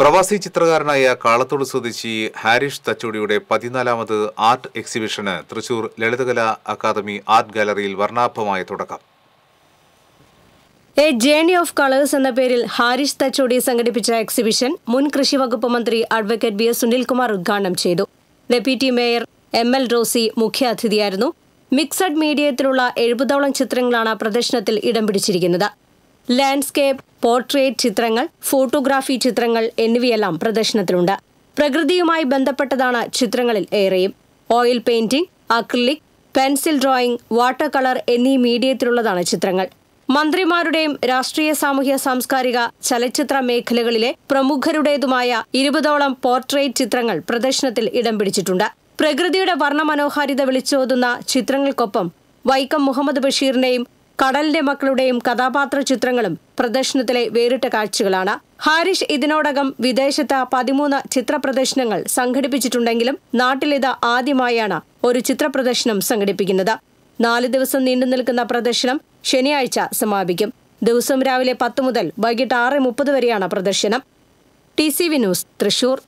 പ്രവാസി ചിത്രകാരനായ കാളത്തോട് സ്വദേശി ഹാരിഷ് തച്ചോടിയുടെ പതിനാലാമത് ആർട്ട് എക്സിബിഷന് തൃശൂർ ലളിതകലാ അക്കാദമി ആർട്ട് ഗാലറിയിൽ വർണാഭമായ തുടക്കം. എ ജേണി ഓഫ് കളേഴ്സ് എന്ന പേരിൽ ഹാരിഷ് തച്ചോടി സംഘടിപ്പിച്ച എക്സിബിഷൻ മുൻ കൃഷി വകുപ്പ് മന്ത്രി അഡ്വക്കേറ്റ് ബി എസ് സുനിൽകുമാർ ഉദ്ഘാടനം ചെയ്തു. Deputy mayor M L Rosy മുഖ്യാതിഥിയായിരുന്നു. Mixed മീഡിയത്തിലുള്ള എഴുപതോളം ചിത്രങ്ങളാണ് പ്രദർശനത്തിൽ ഇടം പിടിച്ചിരിക്കുന്നത്. ലാൻഡ്സ്കേപ്പ് പോർട്രേറ്റ് ചിത്രങ്ങൾ ഫോട്ടോഗ്രാഫി ചിത്രങ്ങൾ എന്നിവയെല്ലാം പ്രദർശനത്തിലുണ്ട്. പ്രകൃതിയുമായി ബന്ധപ്പെട്ടതാണ് ചിത്രങ്ങളിൽ ഏറെയും. Oil painting acrylic pencil drawing water colour എന്നീ മീഡിയത്തിലുള്ളതാണ് ചിത്രങ്ങൾ. മന്ത്രിമാരുടെയും രാഷ്ട്രീയ സാമൂഹ്യ സാംസ്കാരിക ചലച്ചിത്ര മേഖലകളിലെ പ്രമുഖരുടേതുമായ ഇരുപതോളം പോർട്രേറ്റ് ചിത്രങ്ങൾ പ്രദർശനത്തിൽ ഇടം പിടിച്ചിട്ടുണ്ട്. പ്രകൃതിയുടെ വർണമനോഹാരിത വിളിച്ചോതുന്ന ചിത്രങ്ങൾക്കൊപ്പം വൈക്കം മുഹമ്മദ് ബഷീറിന്റെയും കടലിന്റെ മക്കളുടെയും കഥാപാത്ര ചിത്രങ്ങളും പ്രദർശനത്തിലെ വേറിട്ട കാഴ്ചകളാണ്. ഹാരിഷ് ഇതിനോടകം വിദേശത്ത് പതിമൂന്ന് ചിത്രപ്രദർശനങ്ങൾ സംഘടിപ്പിച്ചിട്ടുണ്ടെങ്കിലും നാട്ടിലിത് ആദ്യമായാണ് ഒരു ചിത്രപ്രദർശനം സംഘടിപ്പിക്കുന്നത്. നാല് ദിവസം നീണ്ടു നിൽക്കുന്ന പ്രദർശനം ശനിയാഴ്ച സമാപിക്കും. ദിവസം രാവിലെ പത്ത് മുതൽ വൈകിട്ട് ആറ് മുപ്പത് വരെയാണ് പ്രദർശനം. T C V news Thrissur.